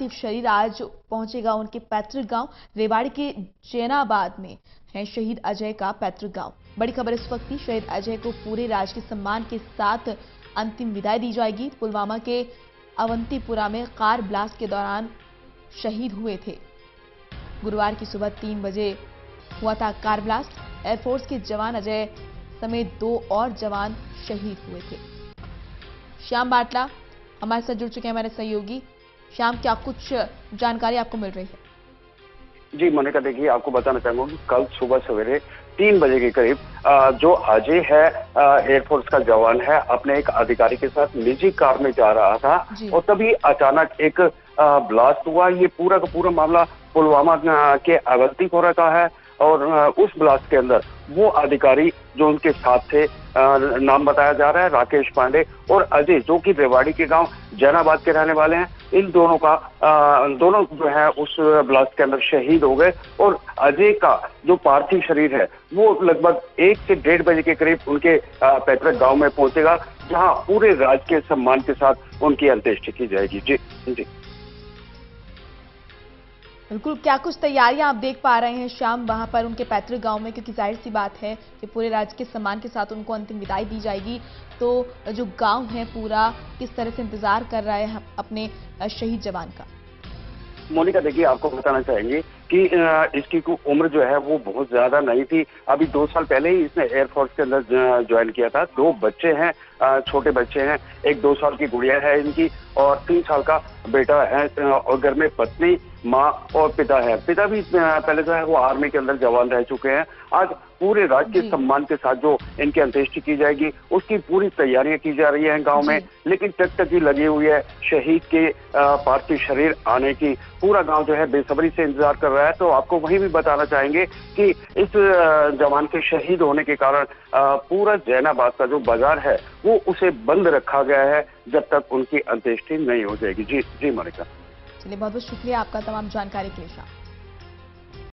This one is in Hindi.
पार्थिव शरीर आज पहुंचेगा उनके पैतृक गाँव रेवाड़ी के जैनाबाद में। है शहीद अजय का पैतृक गाँव। बड़ी खबर इस वक्त की, शहीद अजय को पूरे राजकीय सम्मान के साथ अंतिम विदाई दी जाएगी। पुलवामा के अवंतीपुरा में कार ब्लास्ट के दौरान शहीद हुए थे। गुरुवार की सुबह तीन बजे हुआ था कार ब्लास्ट। एयरफोर्स के जवान अजय समेत दो और जवान शहीद हुए थे। श्याम बाटला हमारे साथ जुड़ चुके हैं, हमारे सहयोगी श्याम क्या कुछ जानकारी आपको मिल रही है? जी मोनिका देखिए आपको बताना चाहूँगा कि कल सुबह सवेरे तीन बजे के करीब जो अजय है एयरफोर्स का जवान है अपने एक अधिकारी के साथ निजी कार में जा रहा था और तभी अचानक एक ब्लास्ट हुआ। ये पूरा का पूरा मामला पुलवामा के अवंतीपोरा का है। और उस ब्लास्ट के अंदर वो अधिकारी जो उनके साथ थे नाम बताया जा रहा है, राकेश पांडे और अजय, जो कि रेवाड़ी के गाँव जैनाबाद के रहने वाले हैं। इन दोनों का दोनों जो है उस ब्लास्ट के अंदर शहीद हो गए और अजय का जो पार्थिव शरीर है, वो लगभग एक से डेढ़ बजे के करीब उनके पैतृक गाँव में पहुंचेगा, जहाँ पूरे राजकीय सम्मान के साथ उनकी अंत्येष्टि की जाएगी। जी जी। बिल्कुल, क्या कुछ तैयारियाँ आप देख पा रहे हैं शाम वहाँ पर उनके पैतृक गाँव में? क्योंकि ज़ाहिर सी बात है कि पूरे राज्य के सम्मान के साथ उनको अंतिम विदाई दी जाएगी। तो जो गाँव है पूरा, किस तरह से इंतज़ार कर रहा है अपने शहीद जवान का? मोनिका, देखिए, आपको बताना चाहेंगे कि इसकी उम्र जो है वो बहुत ज़्यादा नहीं थी। अभी दो साल पहले ही इसने एयरफोर्स के अंदर ज्वाइन किया था। दो बच्चे हैं छोटे बच्चे हैं। एक दो साल की गुड़िया है इनकी और तीन साल का बेटा है और घर में पत्नी माँ और पिता है। पिता भी पहले जो है वो आर्मी के अंदर जवान रह चुके हैं। आज पूरे राज्य के सम्मान के साथ जो इनकी अंत्येष्टि की जाएगी उसकी पूरी तैयारियाँ की जा रही हैं गाँव में। लेकिन टकटकी लगी हुई है शहीद के पार्थिव शरीर आने की। पूरा गाँव जो है बेसब्री से इंतज़ार कर रहा है। तो आपको वही भी बताना चाहेंगे कि इस जवान के शहीद होने के कारण पूरा जैनाबाद का जो बाज़ार है वो उसे बंद रखा गया है जब तक उनकी अंत्येष्टि नहीं हो जाएगी। जी जी मोनिका चलिए बहुत बहुत शुक्रिया आपका तमाम जानकारी के लिए शाम